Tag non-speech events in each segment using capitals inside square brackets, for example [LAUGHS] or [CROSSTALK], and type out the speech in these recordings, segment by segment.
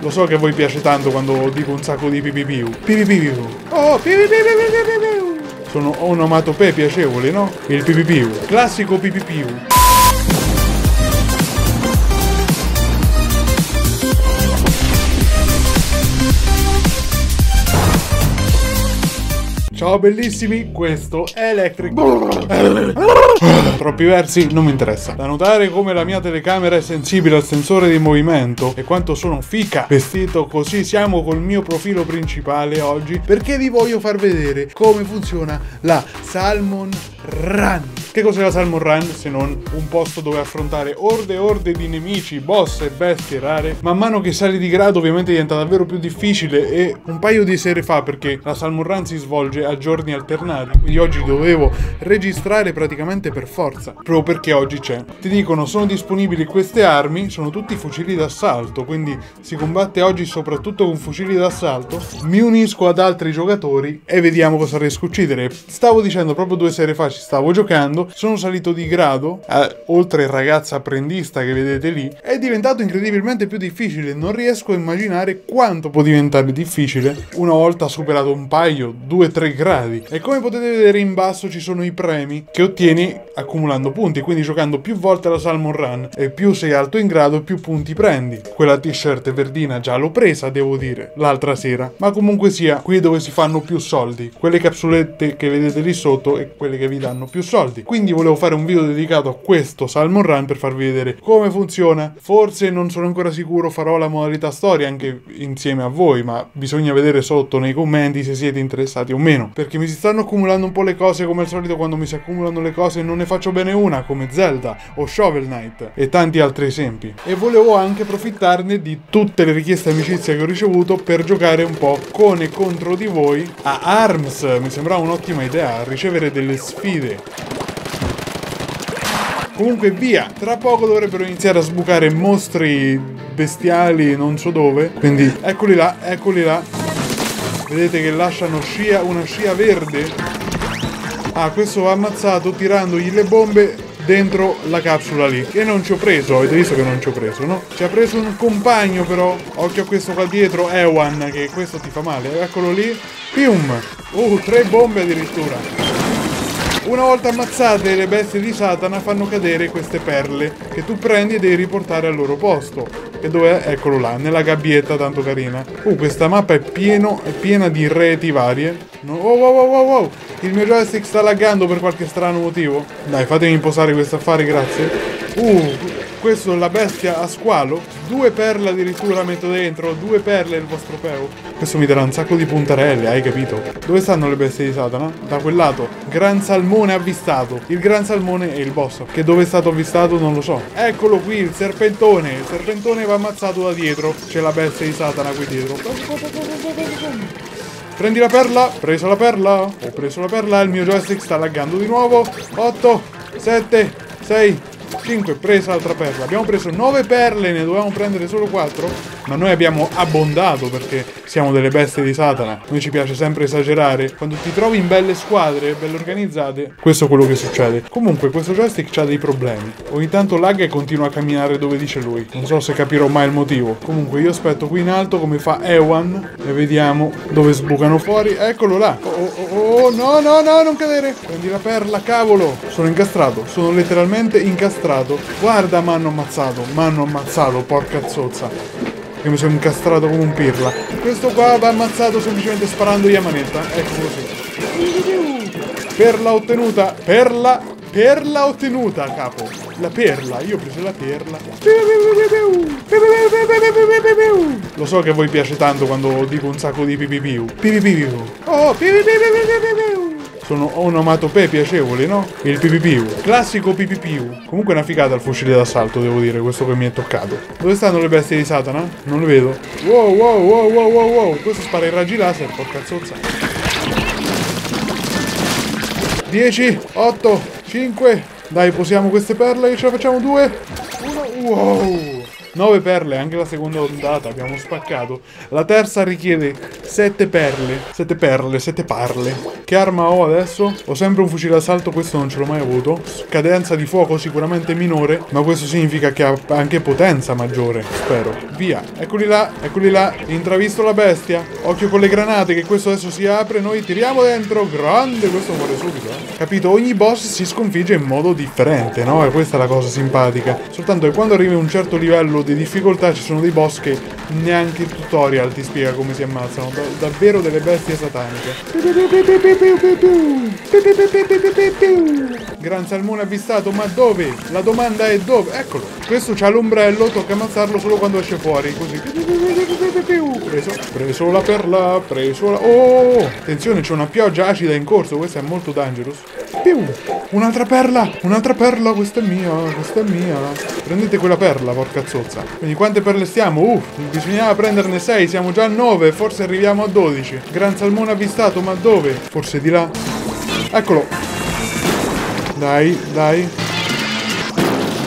Lo so che a voi piace tanto quando dico un sacco di pipipiu. Pipipiu. Oh, pipipiu. Sono onomatopee piacevoli, no? Il pipipiu. Classico pipipiu. Ciao bellissimi, questo è Electric. Troppi versi, non mi interessa. Da notare come la mia telecamera è sensibile al sensore di movimento e quanto sono fica vestito così siamo col mio profilo principale oggi perché vi voglio far vedere come funziona la Salmon Run. Che cos'è la Salmon Run se non un posto dove affrontare orde e orde di nemici, boss e bestie rare? Man mano che sali di grado ovviamente diventa davvero più difficile e un paio di sere fa perché la Salmon Run si svolge a giorni alternati, quindi oggi dovevo registrare praticamente per forza, proprio perché oggi c'è. Ti dicono sono disponibili queste armi, sono tutti fucili d'assalto, quindi si combatte oggi soprattutto con fucili d'assalto. Mi unisco ad altri giocatori e vediamo cosa riesco a uccidere. Stavo dicendo proprio due sere fa ci stavo giocando, sono salito di grado, eh, oltre il ragazzo apprendista che vedete lì, è diventato incredibilmente più difficile, non riesco a immaginare quanto può diventare difficile una volta superato un paio, due, tre gradi. E come potete vedere in basso ci sono i premi che ottieni accumulando punti, quindi giocando più volte la Salmon Run e più sei alto in grado più punti prendi. Quella t-shirt verdina già l'ho presa, devo dire, l'altra sera, ma comunque sia qui dove si fanno più soldi, quelle capsulette che vedete lì sotto e quelle che vi danno più soldi. Quindi volevo fare un video dedicato a questo Salmon Run per farvi vedere come funziona. Forse non sono ancora sicuro, farò la modalità storia anche insieme a voi, ma bisogna vedere sotto nei commenti se siete interessati o meno, perché mi si stanno accumulando un po' le cose come al solito quando mi si accumulano le cose non ne faccio bene una come Zelda o Shovel Knight e tanti altri esempi. E volevo anche approfittarne di tutte le richieste amicizia che ho ricevuto per giocare un po' con e contro di voi a ARMS. Mi sembrava un'ottima idea ricevere delle sfide. Comunque via, tra poco dovrebbero iniziare a sbucare mostri bestiali non so dove. Quindi eccoli là, eccoli là. Vedete che lasciano scia, una scia verde. Ah, questo va ammazzato tirandogli le bombe dentro la capsula lì. Che non ci ho preso, avete visto che non ci ho preso, no? Ci ha preso un compagno però. Occhio a questo qua dietro, Ewan, che questo ti fa male. Eccolo lì. Pium! Uh, tre bombe addirittura. Una volta ammazzate le bestie di Satana fanno cadere queste perle che tu prendi e devi riportare al loro posto. E dove? Eccolo là, nella gabbietta tanto carina. Uh, questa mappa è, pieno, è piena di reti varie. No, wow, wow, wow, wow. Il mio joystick sta laggando per qualche strano motivo. Dai, fatemi posare questo affare, grazie. Uh, questo è la bestia a squalo. Due perle addirittura metto dentro. Due perle il vostro peo. Questo mi darà un sacco di puntarelle, hai capito? Dove stanno le bestie di Satana? Da quel lato. Gran salmone avvistato. Il gran salmone è il boss. Che dove è stato avvistato non lo so. Eccolo qui, il serpentone. Il serpentone va ammazzato da dietro. C'è la bestia di Satana qui dietro. Prendi la perla. Preso la perla. Ho preso la perla. Il mio joystick sta laggando di nuovo. 8, 7, 6, 5, presa altra perla. Abbiamo preso 9 perle, ne dovevamo prendere solo 4. Ma noi abbiamo abbondato perché siamo delle bestie di Satana. Noi ci piace sempre esagerare. Quando ti trovi in belle squadre, belle organizzate, questo è quello che succede. Comunque, questo joystick ha dei problemi. Ogni tanto lagga e continua a camminare dove dice lui. Non so se capirò mai il motivo. Comunque, io aspetto qui in alto come fa Ewan e vediamo dove sbucano fuori. Eccolo là. Oh, oh, oh, oh no, no, no, non cadere. Prendi la perla, cavolo. Sono incastrato. Sono letteralmente incastrato. Guarda, mi hanno ammazzato. Mi hanno ammazzato, porca zozza che mi sono incastrato come un pirla. Questo qua va ammazzato semplicemente sparandogli a manetta. Ecco così. Perla ottenuta. Perla. Perla ottenuta, capo. La perla. Io ho preso la perla. Lo so che a voi piace tanto quando dico un sacco di pipipiu. Pipipiu. Oh, pipipiu sono onomatopee piacevoli, no? Il pipipiu. Classico pipipiu. Comunque è una figata il fucile d'assalto, devo dire, questo che mi è toccato. Dove stanno le bestie di Satana? Non le vedo. Wow, wow, wow, wow, wow, wow. Questo spara i raggi laser, porca zozza. 10, 8, 5. Dai, posiamo queste perle, ce la facciamo due. Uno. Wow. 9 perle, anche la seconda ondata abbiamo spaccato. La terza richiede 7 perle, 7 perle, 7 parle. Che arma ho adesso? Ho sempre un fucile d'assalto, questo non ce l'ho mai avuto. Cadenza di fuoco sicuramente minore, ma questo significa che ha anche potenza maggiore, spero. Via, eccoli là, eccoli là, intravisto la bestia. Occhio con le granate che questo adesso si apre, noi tiriamo dentro, grande, questo muore subito, eh. Capito? Ogni boss si sconfigge in modo differente, no? E questa è la cosa simpatica. Soltanto che quando arrivi a un certo livello di difficoltà ci sono dei boss che neanche il tutorial ti spiega come si ammazzano. Da- davvero delle bestie sataniche. Gran salmone avvistato, ma dove? La domanda è dove? Eccolo. Questo c'ha l'ombrello, tocca ammazzarlo solo quando esce fuori, così. Preso, preso la perla, preso la... Oh! Attenzione, c'è una pioggia acida in corso, questa è molto dangerous. Piu! Un'altra perla, un'altra perla, questa è mia, questa è mia. Prendete quella perla, porca zozza. Quindi quante perle stiamo? Uff, bisognava prenderne 6, siamo già a 9, forse arriviamo a 12. Gran salmone avvistato, ma dove? Forse di là. Eccolo. Dai, dai.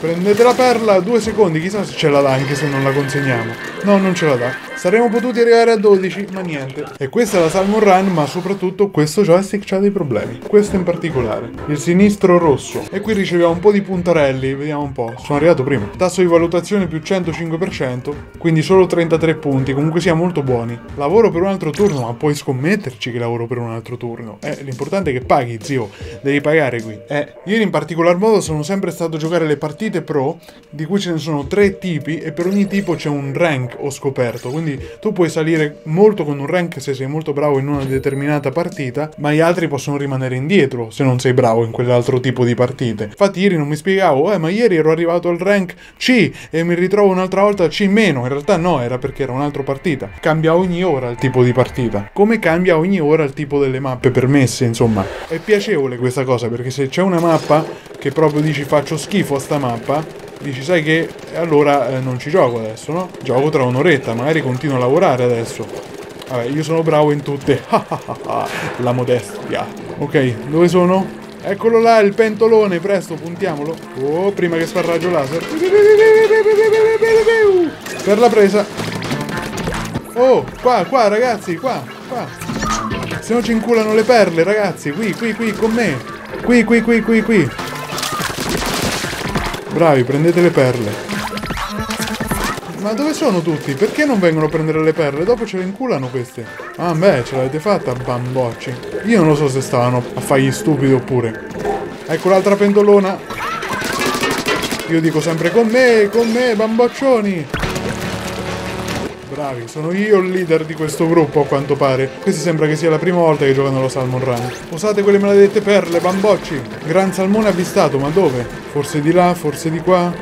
Prendete la perla, due secondi, chissà se ce la dà anche se non la consegniamo. No, non ce la dà. Saremmo potuti arrivare a 12, ma niente. E questa è la Salmon Run, ma soprattutto questo joystick ha dei problemi. Questo in particolare. Il sinistro rosso. E qui riceviamo un po' di puntarelli, vediamo un po'. Sono arrivato prima. Tasso di valutazione più 105%, quindi solo 33 punti, comunque sia molto buoni. Lavoro per un altro turno, ma puoi scommetterci che lavoro per un altro turno. Eh, l'importante è che paghi, zio. Devi pagare qui. Eh, io in particolar modo sono sempre stato a giocare le partite pro, di cui ce ne sono tre tipi, e per ogni tipo c'è un rank, ho scoperto. Quindi tu puoi salire molto con un rank se sei molto bravo in una determinata partita, ma gli altri possono rimanere indietro se non sei bravo in quell'altro tipo di partite. Infatti ieri non mi spiegavo, eh, ma ieri ero arrivato al rank C e mi ritrovo un'altra volta C meno. In realtà no, era perché era un'altra partita. Cambia ogni ora il tipo di partita. Come cambia ogni ora il tipo delle mappe permesse, insomma. È piacevole questa cosa perché se c'è una mappa che proprio dici faccio schifo a sta mappa, dici sai che allora eh, non ci gioco adesso, no? Gioco tra un'oretta, magari continuo a lavorare adesso. Vabbè, io sono bravo in tutte. [LAUGHS] La modestia. Ok, dove sono? Eccolo là, il pentolone, presto, puntiamolo. Oh, prima che sfarraggio laser. Per la presa. Oh, qua, qua, ragazzi, qua, qua. Se no ci inculano le perle, ragazzi. Qui, qui, qui, con me. Qui, qui, qui, qui, qui. Bravi, prendete le perle. Ma dove sono tutti? Perché non vengono a prendere le perle? Dopo ce le inculano queste. Ah, beh, ce l'avete fatta, bambocci. Io non lo so se stavano a fargli stupidi oppure. Ecco l'altra pendolona. Io dico sempre con me, con me, bamboccioni. Bravi, sono io il leader di questo gruppo a quanto pare. Questa sembra che sia la prima volta che giocano allo Salmon Run. Usate quelle maledette perle, bambocci. Gran salmone avvistato, ma dove? Forse di là, forse di qua?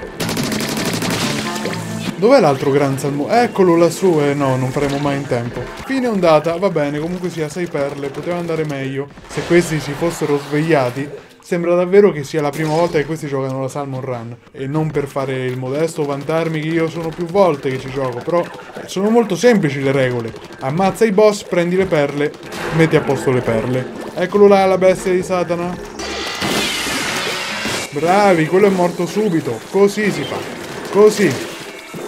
Dov'è l'altro gran salmone? Eccolo lassù, eh no, non faremo mai in tempo. Fine ondata, va bene, comunque sia 6 perle, poteva andare meglio. Se questi si fossero svegliati, sembra davvero che sia la prima volta che questi giocano la Salmon Run. E non per fare il modesto vantarmi che io sono più volte che ci gioco, però sono molto semplici le regole. Ammazza i boss, prendi le perle, metti a posto le perle. Eccolo là, la bestia di Satana. Bravi, quello è morto subito. Così si fa. Così.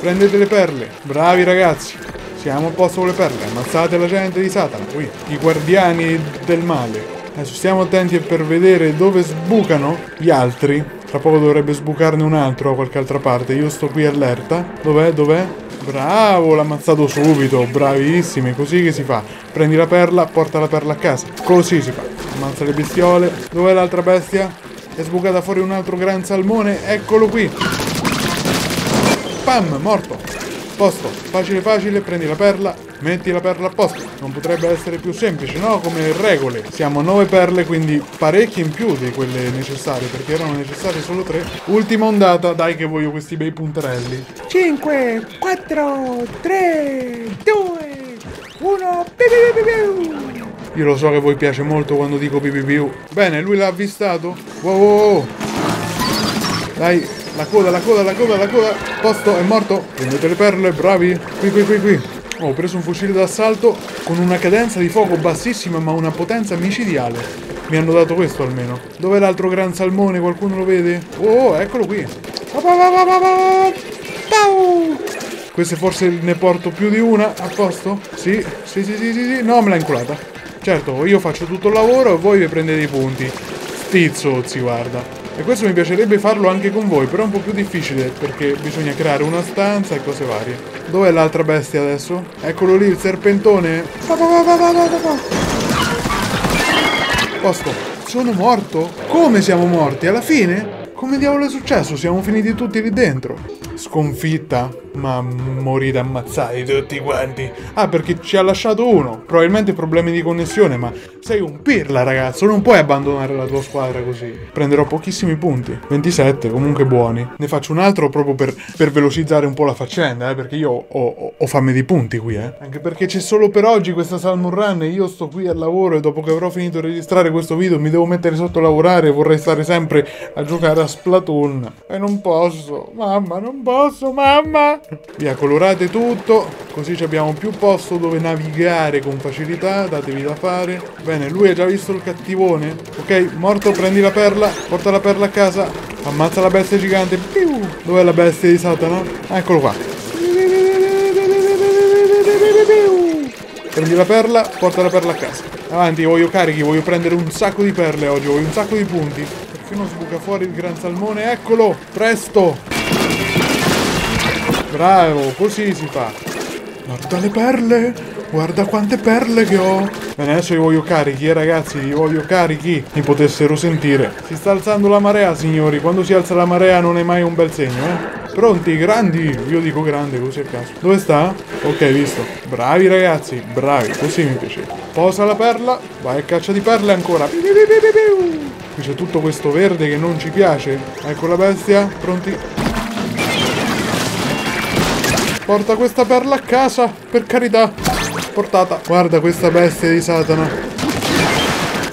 Prendete le perle. Bravi ragazzi. Siamo a posto con le perle. Ammazzate la gente di Satana. Qui. I guardiani del male. Adesso stiamo attenti per vedere dove sbucano gli altri. Tra poco dovrebbe sbucarne un altro da qualche altra parte. Io sto qui allerta. Dov'è? Dov'è? Bravo, l'ha ammazzato subito. Bravissimi. Così che si fa. Prendi la perla, porta la perla a casa. Così si fa. Ammazza le bestiole. Dov'è l'altra bestia? È sbucata fuori un altro gran salmone. Eccolo qui. Pam, morto. Posto, facile facile, prendi la perla, metti la perla a posto. Non potrebbe essere più semplice, no? Come regole. Siamo a 9 perle, quindi parecchie in più di quelle necessarie, perché erano necessarie solo 3. Ultima ondata, dai che voglio questi bei puntarelli. 5, 4, 3, 2, 1. Io lo so che a voi piace molto quando dico pipipiu. Bene, lui l'ha avvistato. Wow, wow, wow. Dai, la coda, la coda, la coda, la coda. Posto, è morto. Prendete le perle, bravi. Qui, qui, qui, qui. Ho preso un fucile d'assalto con una cadenza di fuoco bassissima ma una potenza micidiale. Mi hanno dato questo almeno. Dov'è l'altro gran salmone? Qualcuno lo vede? Oh, eccolo qui. Queste forse ne porto più di una. A posto? Sì, sì, sì, sì, sì, sì. No, me l'ha inculata. Certo, io faccio tutto il lavoro e voi vi prendete i punti. Stizzozzi, guarda. E questo mi piacerebbe farlo anche con voi, però è un po' più difficile perché bisogna creare una stanza e cose varie. Dov'è l'altra bestia adesso? Eccolo lì, il serpentone. Va, va, va. Posto. Sono morto? Come siamo morti? Alla fine? Come diavolo è successo? Siamo finiti tutti lì dentro. Sconfitta, ma morire ammazzati tutti quanti. Ah, perché ci ha lasciato uno. Probabilmente problemi di connessione, ma sei un pirla, ragazzo. Non puoi abbandonare la tua squadra così. Prenderò pochissimi punti. 27, comunque buoni. Ne faccio un altro proprio per, per velocizzare un po' la faccenda, eh, perché io ho, ho, ho, fame di punti qui, eh. Anche perché c'è solo per oggi questa Salmon Run e io sto qui al lavoro e dopo che avrò finito di registrare questo video mi devo mettere sotto a lavorare e vorrei stare sempre a giocare a Splatoon. E non posso. Mamma, non posso, mamma. Via, colorate tutto, così abbiamo più posto dove navigare con facilità, datevi da fare. Bene, lui ha già visto il cattivone. Ok, morto, prendi la perla, porta la perla a casa, ammazza la bestia gigante. Dov'è la bestia di Satana? eccolo qua. Prendi la perla, porta la perla a casa. Avanti, voglio carichi, voglio prendere un sacco di perle oggi, voglio un sacco di punti. Perché non sbuca fuori il gran salmone? Eccolo, presto! Bravo, così si fa. Guarda le perle, guarda quante perle che ho. Bene, adesso li voglio carichi, eh ragazzi, li voglio carichi. Mi potessero sentire. Si sta alzando la marea, signori. Quando si alza la marea non è mai un bel segno, eh. Pronti, grandi. Io dico grande, così a caso. Dove sta? Ok, visto. Bravi ragazzi, bravi, così mi piace. Posa la perla, vai a caccia di perle ancora. Qui c'è tutto questo verde che non ci piace. Ecco la bestia, pronti? Porta questa perla a casa, per carità. Portata. Guarda questa bestia di Satana.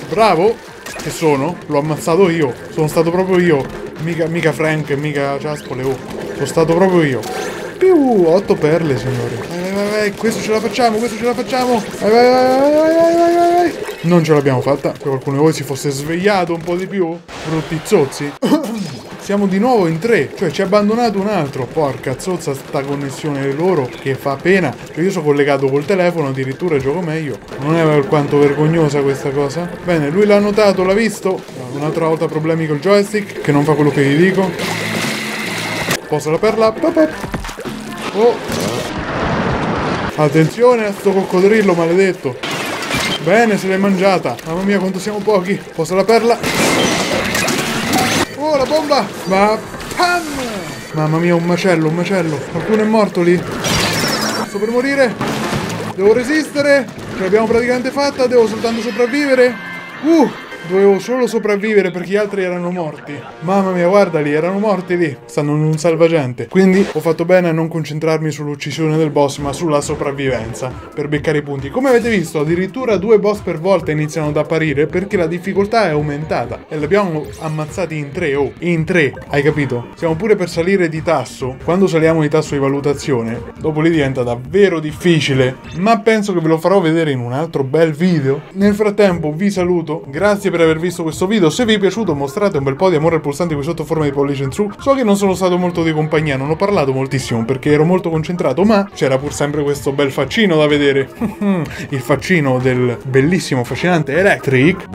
Bravo. Che sono? L'ho ammazzato io. Sono stato proprio io. Mica, mica Frank, mica Ciaspole. Oh. Sono stato proprio io. Più 8 perle, signori. Vai, vai, vai, vai. Questo ce la facciamo, questo ce la facciamo. Vai, vai, vai, vai, vai, vai, vai, vai. Non ce l'abbiamo fatta. Se qualcuno di voi si fosse svegliato un po' di più. Brutti zozzi. [LAUGHS] Siamo di nuovo in tre, cioè ci ha abbandonato un altro. Porca zozza sta connessione loro che fa pena. Cioè io sono collegato col telefono, addirittura gioco meglio. Non è alquanto vergognosa questa cosa? Bene, lui l'ha notato, l'ha visto. Un'altra volta problemi col joystick, che non fa quello che gli dico. Posa la perla. Oh. Attenzione a sto coccodrillo maledetto. Bene, se l'hai mangiata. Mamma mia, quanto siamo pochi. Posa la perla. La bomba! Ma... Pam! Mamma mia, un macello, un macello. Qualcuno è morto lì. Sto per morire. Devo resistere. Ce l'abbiamo praticamente fatta. Devo soltanto sopravvivere. Uh! Dovevo solo sopravvivere perché gli altri erano morti. Mamma mia, guarda lì, erano morti lì. Stanno in un salvagente. Quindi ho fatto bene a non concentrarmi sull'uccisione del boss, ma sulla sopravvivenza. Per beccare i punti. Come avete visto, addirittura due boss per volta iniziano ad apparire perché la difficoltà è aumentata. E li abbiamo ammazzati in tre, oh. In tre, hai capito? Siamo pure per salire di tasso. Quando saliamo di tasso di valutazione, dopo lì diventa davvero difficile. Ma penso che ve lo farò vedere in un altro bel video. Nel frattempo vi saluto. Grazie per per aver visto questo video. Se vi è piaciuto mostrate un bel po' di amore al pulsante qui sotto forma di pollice in su. So che non sono stato molto di compagnia, non ho parlato moltissimo perché ero molto concentrato, ma c'era pur sempre questo bel faccino da vedere. [LAUGHS] Il faccino del bellissimo, affascinante Electric.